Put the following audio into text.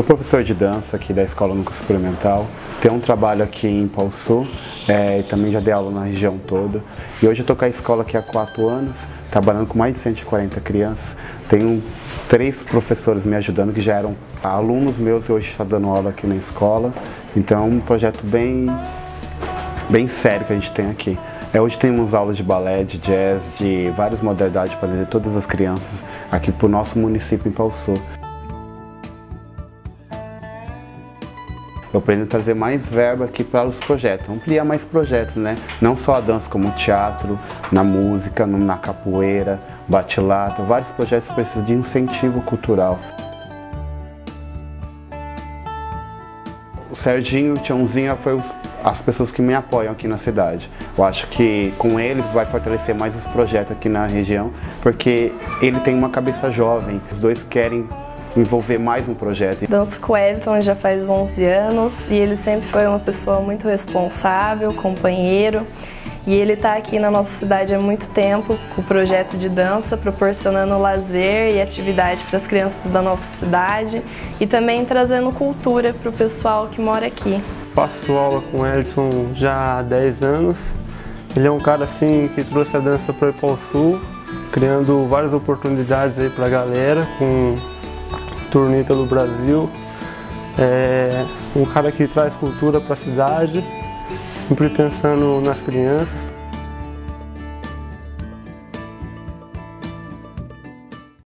Sou professor de dança aqui da Escola Núcleo Experimental. Tenho um trabalho aqui em Pau Sul é, e também já dei aula na região toda. E hoje eu estou com a escola aqui há quatro anos, trabalhando com mais de 140 crianças. Tenho três professores me ajudando que já eram alunos meus e hoje está dando aula aqui na escola. Então é um projeto bem, bem sério que a gente tem aqui. É, hoje temos aulas de balé, de jazz, de várias modalidades para todas as crianças aqui para o nosso município em Pau eu pretendo trazer mais verba aqui para os projetos, ampliar mais projetos, né? Não só a dança, como o teatro, na música, na capoeira, bate-lata, vários projetos precisam de incentivo cultural. O Serginho e o Tiãozinho foi as pessoas que me apoiam aqui na cidade. Eu acho que com eles vai fortalecer mais os projetos aqui na região, porque ele tem uma cabeça jovem, os dois querem envolver mais um projeto. Danço com o Elton já faz 11 anos e ele sempre foi uma pessoa muito responsável, companheiro. E ele está aqui na nossa cidade há muito tempo com o projeto de dança, proporcionando lazer e atividade para as crianças da nossa cidade e também trazendo cultura para o pessoal que mora aqui. Faço aula com o Elton já há 10 anos. Ele é um cara assim que trouxe a dança para o Sul, criando várias oportunidades aí para a galera, com turnê pelo Brasil. É um cara que traz cultura para a cidade, sempre pensando nas crianças.